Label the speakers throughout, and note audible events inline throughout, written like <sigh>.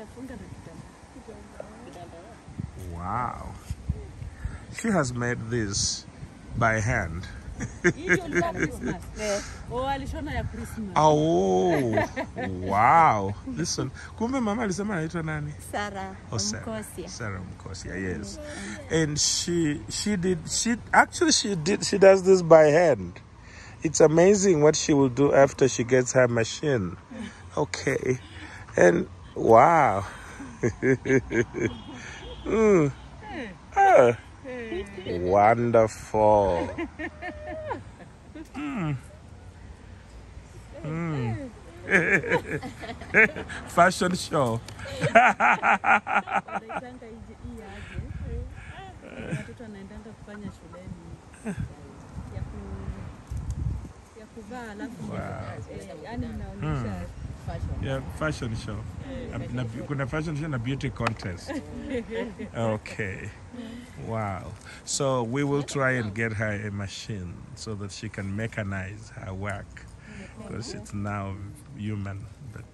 Speaker 1: Nitafunga na kitambaa.
Speaker 2: Wow. She has made this by hand.
Speaker 1: Hii ndio ilikuwa Christmas. Oh, alishona ya Christmas.
Speaker 2: Wow. Listen, kumbe mama alisema anaitwa nani?
Speaker 3: Sara
Speaker 2: Oh, Sarah.
Speaker 3: Mkosia.
Speaker 2: Sarah Mkosia, yes. And she she did she actually she did she does this by hand. It's amazing what she will do after she gets her machine. Okay. And wow. <laughs> Mm. Ah. Wonderful. Mm. Mm. <laughs> Fashion show. <laughs>
Speaker 1: Wanaitanga hii hii. Watoto wanaendanga kufanya shuleni ya kuvaa alafu eh, yani inaonyesha
Speaker 2: Yeah, fashion show. Uh, na, kuna fashion show na beauty contest. <laughs> Okay. Wow. So we will try and get her a machine so that she can mechanize her work because it's now human, but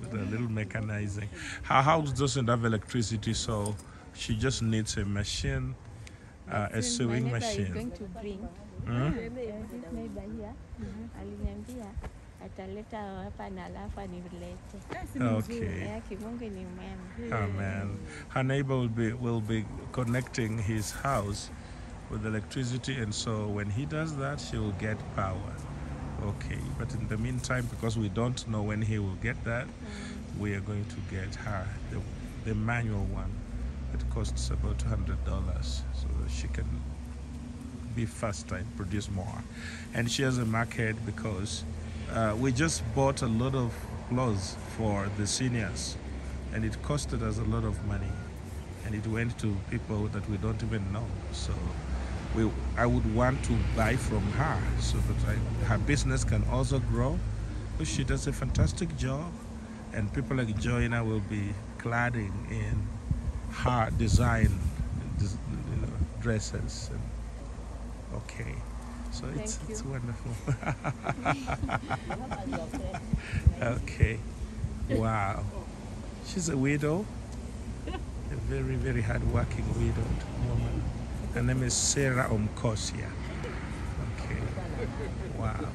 Speaker 2: with a little mechanizing. Her house doesn't have electricity, so she just needs a machine, uh, a
Speaker 3: My
Speaker 2: sewing
Speaker 3: neighbor is
Speaker 2: machine.
Speaker 3: going to bring.
Speaker 2: Hmm?
Speaker 3: This neighbor here aliniambia ataleta hapa na alafu anilete.
Speaker 2: Okay.
Speaker 3: Ya kimungu ni mwema.
Speaker 2: Oh her neighbor will be will be connecting his house with electricity, and so when he does that, she will get power. Okay, but in the meantime, because we don't know when he will get that, mm. we are going to get her the, the manual one. It costs about $200 so that she can be faster and produce more. And she has a market because uh, we just bought a lot of clothes for the seniors, and it costed us a lot of money, and it went to people that we don't even know. So we, I would want to buy from her so that I, her business can also grow. She does a fantastic job, and people like Joanna will be cladding in her design, you know, dresses. And, okay, so it's
Speaker 3: Thank
Speaker 2: it's
Speaker 3: you.
Speaker 2: wonderful. <laughs> <laughs> okay, wow, she's a widow, a very very hardworking widowed woman. Her name is Sarah Omukosia. Okay, wow.